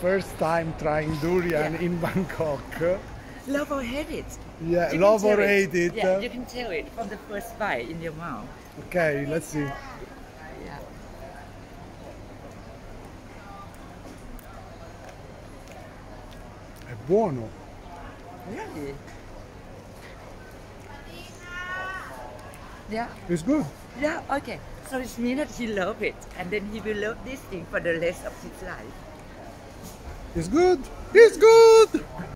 first time trying durian Yeah. in Bangkok. Love or hate it. Yeah, You can love or tell hate it. Yeah, you can tell it from the first bite in your mouth. Okay, let's see. Yeah. È buono. Really? Yeah. It's good. Yeah, okay. So it means that he love it, and then he will love this thing for the rest of his life. It's good. It's good.